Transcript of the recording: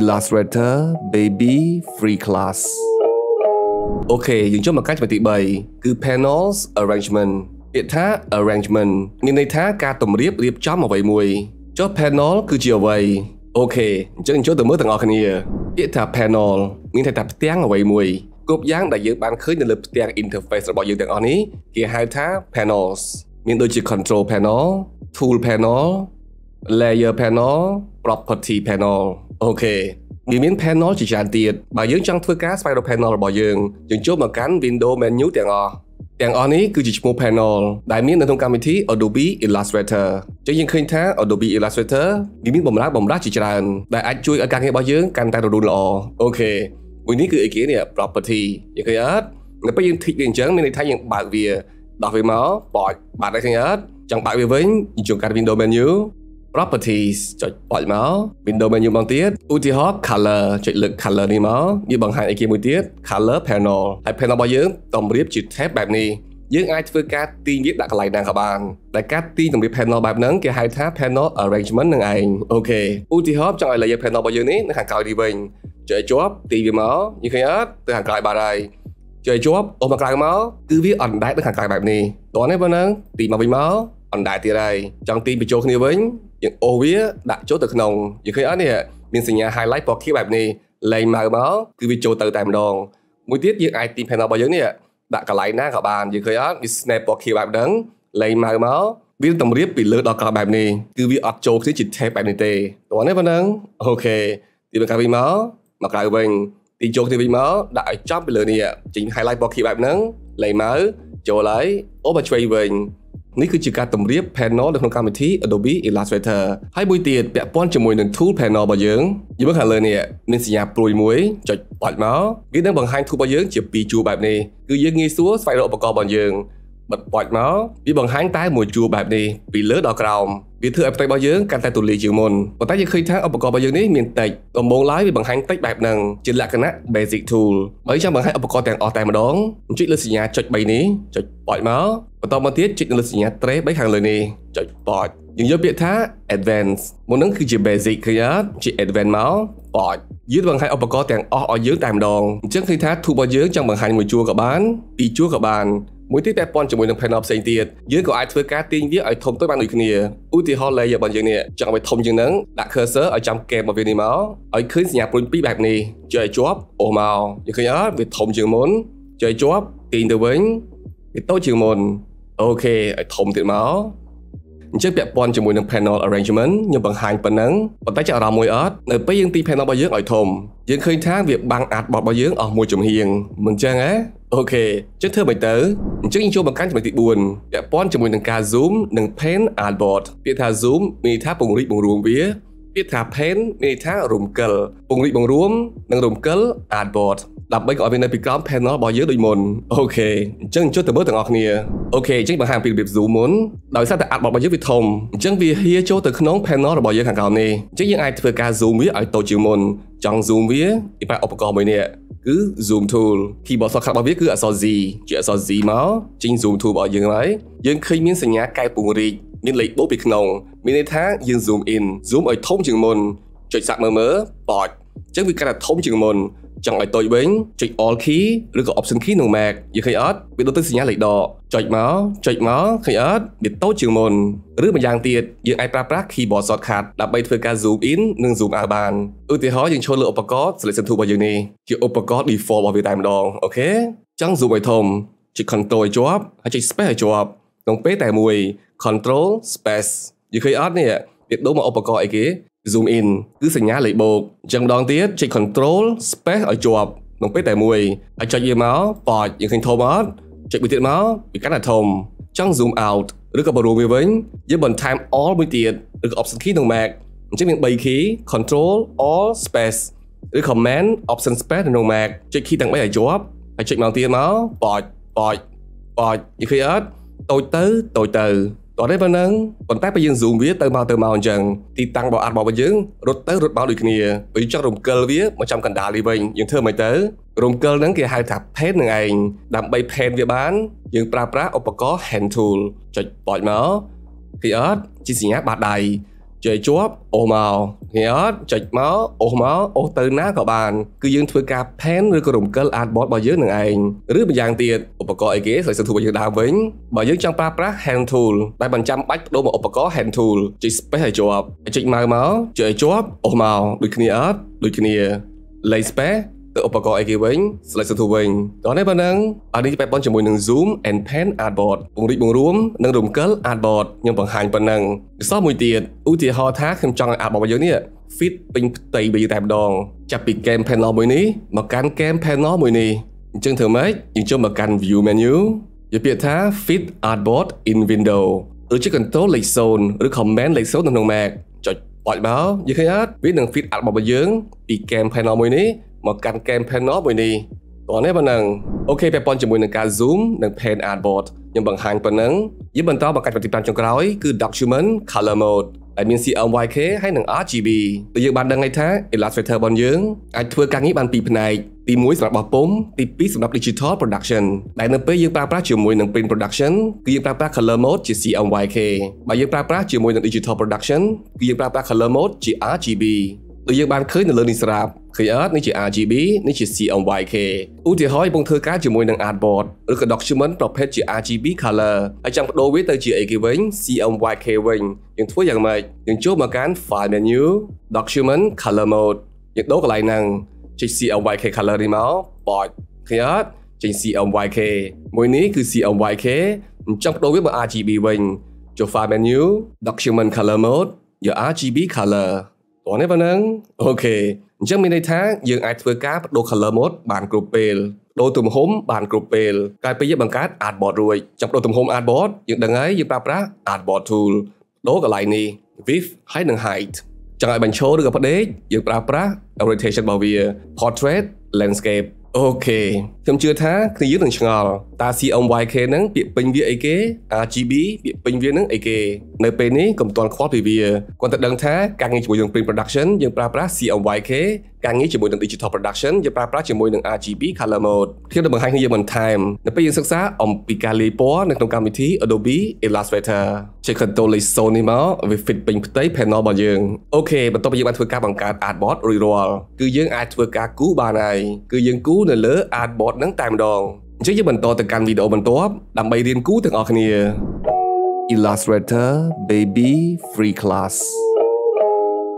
Illustrator Baby Free Class អូខេយើងចូលមកកាច់ទី3គឺ panels arrangement ពាក្យថា arrangement មានន័យថាការតម្រៀបរៀបចំអ្វីមួយចុះ panel គឺជាអ្វីអូខេអញ្ចឹងចូលទៅមើលទាំងអស់គ្នាពាក្យថា panel មានន័យថាផ្ទាំងអ្វីមួយគ្រប់យ៉ាងដែលយើងបានឃើញនៅលើផ្ទាំង interface របស់យើងទាំងអស់នេះគេហៅថា panels មានដូចជា control panel tool panel layer panel property panel អូខេវាមាន panel ជាច្រើនទៀតបើយើងចង់ធ្វើការ Spider panel របស់យើងយើងចូលមកកាន់ window menu ទាំងអស់ទាំងអស់នេះគឺជាឈ្មោះ panel ដែលមាននៅក្នុងកម្មវិធី Adobe Illustrator ចឹងយើងឃើញថា Adobe Illustrator វាមានបម្រើបម្រាស់ជាច្រើនដែលអាចជួយឲ្យការងាររបស់យើងកាន់តែរលូនល្អអូខេមួយនេះគឺអីគេនេះ property យើងឃើញអត់នៅពេលយើង tick វាអញ្ចឹងមានន័យថាយើងបើកវាដោះវាមកបចបាត់ហើយឃើញអត់ចង់បើកវាវិញយើងចូលកាន់ window menu properties ចុចបចមក window menu មកទៀតឧទាហរណ៍ color ចុចលើក color នេះមកវាបង្ហាញអីគេមួយទៀត color panel ហើយ panel របស់យើងតម្រៀបជា tab បែបនេះយើងអាចធ្វើការទាញវាដាក់កន្លែងណាក៏បានដែលការទាញតម្រៀប panel បែបហ្នឹងគេហៅថា panel arrangement នឹងឯងអូខេឧទាហរណ៍ចង់ឲ្យ layer panel របស់យើងនេះនៅខាងក្រោយនេះវិញចុចឲ្យជាប់ទាញវាមកយល់ឃើញអត់ទៅខាងក្រោយបាត់ហើយចុចឲ្យជាប់អូមកក្រៅមកគឺវាអណ្ដែតនៅខាងក្រៅបែបនេះតោះនេះប៉ុណ្ណឹងទីមកវិញមក អណ្ដែតទៀតហើយចង់ទាញបញ្ចូលគ្នាវិញយើងអូសវាដាក់ចូលទៅក្នុងយើងឃើញអត់នេះមានសញ្ញា highlight ពណ៌ខៀវបែបនេះលែងមកមកគឺវាចូលទៅតែម្ដងមួយទៀតយើងអាចទី panel របស់យើងនេះដាក់កន្លែងណាក៏បានយើងឃើញអត់វា snap ពណ៌ខៀវបែបហ្នឹងលែងមកមកវាតម្រៀបពីលើដល់ក្រោយបែបនេះគឺវាអត់ចូលគ្នាជា tape បែបនេះទេតោះនេះប៉ុណ្ណឹងអូខេទីមកក្រៅវិញមកមកក្រៅវិញទីចូលគ្នាវិញមកដាក់ឲ្យចំពីលើនេះចេញ highlight ពណ៌ខៀវបែបហ្នឹងលែងមកចូលហើយអូមកឆ្វេងវិញ នេះគឺជាការតម្រៀប panel នៅក្នុងកម្មវិធី Adobe Illustrator ហើយមួយទៀតពាក់ព័ន្ធជាមួយនឹង tool panel របស់យើងយើងមើលខាងលើនេះមានសញ្ញាព្រួយមួយចុចបាច់មកវានឹងបង្ហាញ tool របស់យើងជាពីរជួរបែបនេះគឺយើងងាយស្រួលស្វែងរកឧបករណ៍របស់យើង បិទបាច់មកវាបង្ហាញតែមួយជួរបែបនេះពីលើដល់ក្រោមវាធ្វើឲ្យផ្ទៃរបស់យើងកាន់តែទូលាយជាងមុនប៉ុន្តែយើងឃើញថាឧបករណ៍របស់យើងនេះមានតិចដំបូងឡើយវាបង្ហាញតិចបែបហ្នឹងជាលក្ខណៈ basic tool បើចង់បង្ហាញឧបករណ៍ទាំងអស់តែម្ដងចុចលើសញ្ញាចុច3នេះចុចបាច់មកបន្តមកទៀតចុចលើសញ្ញា trace 3ខាងលើនេះចុចបាច់យើងយកពាក្យថា advance មុនហ្នឹងគឺជា basic ឃើញអត់ជា advance មកបាច់យើងបង្ហាញឧបករណ៍ទាំងអស់ឲ្យយើងតែម្ដងអញ្ចឹងឃើញថា tool របស់យើងចង់បង្ហាញមួយជួរក៏បានពីរជួរក៏បាន មួយទៀតពាក់ព័ន្ធជាមួយនឹង panel ផ្សេងទៀតយើងក៏អាចធ្វើការទាញវាឲ្យធំទៅបានដូចគ្នាឧទាហរណ៍ layer របស់យើងនេះចង់ឲ្យធំជាងហ្នឹងដាក់ cursor ឲ្យចាំកែរបស់វានេះមកឲ្យឃើញសញ្ញាព្រួយពីរបែបនេះចុចឲ្យជាប់អូមកយើងឃើញអត់វាធំជាងមុនចុចឲ្យជាប់ទាញទៅវិញវាតូចជាងមុនអូខេឲ្យធំទៀតមក អញ្ចឹងពាក់ព័ន្ធជាមួយនឹង panel arrangement ខ្ញុំបង្ហាញប៉ុណ្ណឹងប៉ុន្តែចាអារម្មណ៍មួយអត់នៅពេលយើងទី panel របស់យើងឲ្យធំយើងឃើញថាវាបាំងអាតបតរបស់យើងអស់មួយចំហៀងមិនអញ្ចឹងហ៎អូខេចឹងធ្វើមិនទៅអញ្ចឹងយើងចូលបង្កាន់ចំណុចទី4ពាក់ព័ន្ធជាមួយនឹងការ zoom និង pan artboard ពាក្យថា zoom មានន័យថាពង្រីកបង្រួមវាពាក្យថា pan មានន័យថារំកិលពង្រីកបង្រួមនិងរំកិល artboard ដើម្បីកុំឲ្យវានៅពីក្រោម panel របស់យើងដូចមុនអូខេអញ្ចឹងចុះទៅមើលទាំងអស់គ្នាអូខេអញ្ចឹងបង្ហាញពីរបៀប zoom មុនដោយសារតែ artboard របស់យើងវាធំអញ្ចឹងវាហៀចូលទៅក្នុង panel របស់យើងខាងក្រោមនេះអញ្ចឹងយើងអាចធ្វើការ zoom វាឲ្យតូចជាងមុនចង់ zoom វាពីប្រើឧបករណ៍មួយនេះគឺ zoom tool keyboard shortcut របស់វាគឺអក្សរ Z ជាអក្សរ Z មកចេញ zoom tool របស់យើងហើយយើងឃើញមានសញ្ញាកែពង្រីកមានលេខបូកពីក្នុងមានន័យថាយើង zoom in zoom ឲ្យធំជាងមុនចុចសាក់មើលមើលបច អញ្ចឹងវាកាន់តែធំជាងមុនចង់ឲ្យតូចវិញចុច Alt key ឬក៏ Option key ក្នុង Mac យើងឃើញអត់វាដូចទៅសញ្ញាលេខដកចុចមកចុចមកឃើញអត់វាតូចជាងមុនឬម្យ៉ាងទៀតយើងអាចប្រើប្រាស់ keyboard shortcut ដើម្បីធ្វើការ zoom in និង zoom out បានឧទាហរណ៍យើងឈរលើឧបករណ៍ selection tool របស់យើងនេះជាឧបករណ៍ default របស់វាតែម្ដងអូខេចង់ zoom ឲ្យធំចុច control ឲ្យជាប់ហើយចុច space ឲ្យជាប់ក្នុងពេលតែមួយ control space យើងឃើញអត់នេះវាដូរមកឧបករណ៍អីគេ zoom in គឺសញ្ញាលេខបូកអញ្ចឹងម្ដងទៀតចុច control space ឲ្យជាប់ក្នុងពេលតែមួយហើយចុចវាមកបចយើងឃើញធំអត់ចុចមួយទៀតមកវាកាន់តែធំចង់ zoom out ឬក៏បរួមវាវិញយើងបន្ថែម all មួយទៀតឬក៏ option key ក្នុង Mac អញ្ចឹងមាន3 key control all space ឬ command option space ក្នុង Mac ចុច key ទាំង3ឲ្យជាប់ហើយចុចមកទៀតមកបចបចបចយើងឃើញអត់តូចទៅតូចទៅតោះទេប៉ុណ្ណឹងប៉ុន្តែពេលយើង zoom វាទៅមកទៅមកអញ្ចឹងទីតាំងរបស់អាត់របស់យើងរត់ទៅរត់មកដូចគ្នាពេលចង់រំកិលវាមកចំកណ្ដាលនេះវិញយើងធ្វើមិនទៅរំកិលហ្នឹងគេហៅថា pen នឹងឯងដើម្បី pen វាបាន យើងប្រើប្រាស់ឧបករណ៍ hand tool ចុចបចមកគេអត់ជាសញ្ញាបាតដៃ ចុចជាប់អូសមកគ្នាអត់ចុចមកអូសមកអូសទៅណាក៏បានគឺយើងធ្វើការ pen ឬក៏រំកិល artboard របស់យើងនឹងឯងឬម្យ៉ាងទៀតឧបករណ៍អីគេស្អីសិធូរបស់យើងដើមវិញបើយើងចង់ប្រើប្រាស់ hand tool ដែលមិនចាំបាច់បដូរមកឧបករណ៍ hand tool ចុច space ឲ្យជាប់ចុចម៉ៅមកចុចឲ្យជាប់អូសមកដូចគ្នាអត់ដូចគ្នាលេខ space ទៅឧបករណ៍អីគេវិញ select សធុវិញតោះនេះប៉ុណ្ណឹងអានេះបែបបនជាមួយនឹង zoom and pan artboard ពង្រីកបង្រួមនិងរំកិល artboard ខ្ញុំបង្ហាញប៉ុណ្ណឹងពិសោធន៍មួយទៀតឧទាហរណ៍ថាខ្ញុំចង់ឲ្យ artboard របស់យើងនេះ fit ពេញផ្ទៃរបស់យើងតែម្ដងចាប់ពី game panel មួយនេះមកកាន់ game panel មួយនេះអញ្ចឹងធ្វើម៉េចយើងចូលមកកាន់ view menu និយាយពាក្យថា fit artboard in window ឬជា control លេខ0ឬ command លេខ0នៅក្នុង Mac ចុចបាច់មកយល់ឃើញអត់វានឹង fit artboard របស់យើងពី game panel មួយនេះ មកកាន់ game panel មួយនេះតោះនេះប៉ុណ្ណឹងអូខេពាក់ព័ន្ធជាមួយនឹងការ zoom និង pan artboard ខ្ញុំបង្ហាញប៉ុណ្ណឹងយើងបន្តមកកាច់ទី5ចុងក្រោយគឺ document color mode ដែលមាន CMYK ហើយនិង RGB ដូចយើងបានដឹងហើយថា Illustrator របស់យើងអាចធ្វើការងារបានពីរផ្នែកទី1សម្រាប់បោះពុម្ពទី2សម្រាប់ Digital Production ដែលនៅពេលយើងប្រើប្រាស់ជាមួយនឹង Print Production គឺយើងប្រើប្រាស់ Color Mode ជា CMYK បើយើងប្រើប្រាស់ជាមួយនឹង Digital Production គឺយើងប្រើប្រាស់ Color Mode ជា RGB ដូចយើងបានឃើញនៅលើនេះស្រាប់ឃើញអត់នេះជា RGB នេះជា CMYK ឧទាហរណ៍យើងធ្វើការជាមួយនឹង artboard ឬក៏ document ប្រភេទជា RGB color ហើយចង់បដូរវាទៅជាអីគេវិញ CMYK វិញយើងធ្វើយ៉ាងម៉េចយើងចូលមកកាន់ file menu document color mode យើងដូរកន្លែងហ្នឹងចុច CMYK color នេះមកបចឃើញអត់ចេញ CMYK មួយនេះគឺ CMYK អញ្ចឹងបដូរវាមក RGB វិញចូល file menu document color mode យក RGB color តោះនេះប៉ុណ្ណឹងអូខេអញ្ចឹងមានន័យថាយើងអាចធ្វើការបដូរ color mode បានគ្រប់ពេលដូរទំហំបានគ្រប់ពេលក្រោយពេលយើងបង្កើត artboard រួចចាប់ដូរទំហំ artboard យើងដឹងហើយយើងប្រើប្រាស់ artboard tool ដូរកន្លែងនេះ width ហើយនិង height ចង់ឲ្យបញ្ឈរឬក៏ផ្ដេកយើងប្រើប្រាស់ orientation របស់វា portrait landscape អូខេខ្ញុំជឿថាគ្នាយើងនឹងឆ្ងល់តើ CMYK ហ្នឹងពាក្យពេញវាអីគេ RGB ពាក្យពេញវាហ្នឹងអីគេនៅពេលនេះកុំទាន់ខ្វល់ពីវាគាត់តែដឹងថាការងារជាមួយនឹង print production យើងប្រើប្រាស់ CMYK ការងារជាមួយនឹង digital production យើងប្រើប្រាស់ជាមួយនឹង RGB color mode ខ្ញុំនឹងបង្ហាញគ្នាយើងបន្ថែមនៅពេលយើងសិក្សាអំពីការលាយពណ៌នៅក្នុងកម្មវិធី Adobe Illustrator ចុច Control លេខ0នេះមកវា fit ពេញផ្ទៃ panel របស់យើងអូខេបន្ទាប់ពីយើងបានធ្វើការបង្កើត artboard រួចរាល់គឺយើងអាចធ្វើការគូរបានហើយគឺយើងគូរនៅលើ artboard ហ្នឹងតែម្ដងអញ្ចឹងយើងបន្តទៅកាន់វីដេអូបន្ទាប់ដើម្បីរៀនគូរទាំងអស់គ្នា Illustrator Baby Free Class